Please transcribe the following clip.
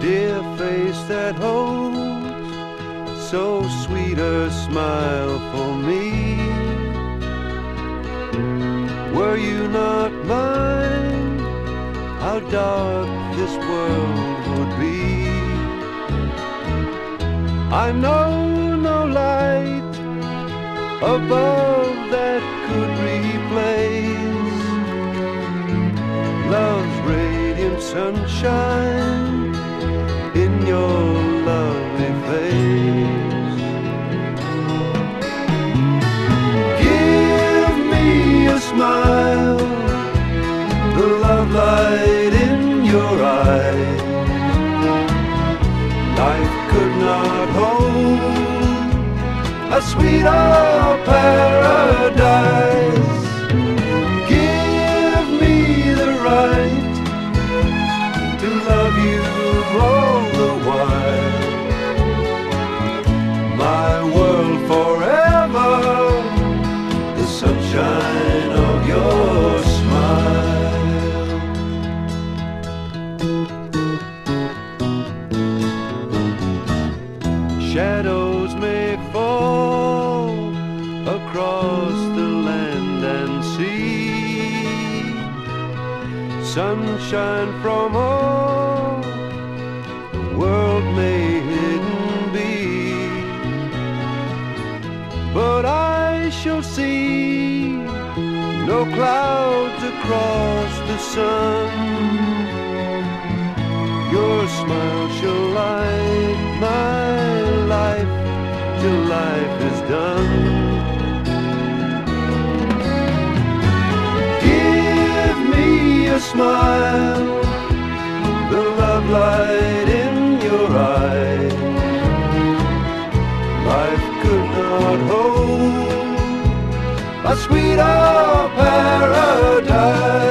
dear face that holds so sweet a smile for me. Were you not mine, how dark this world would be. I know no light above that could replace love's radiant sunshine a sweeter paradise. Across the land and sea. Sunshine from all the world may hidden be. But I shall see no clouds across the sun. Your smile shall light my life till life is done. Smile, the love light in your eyes. Life could not hold a sweeter paradise.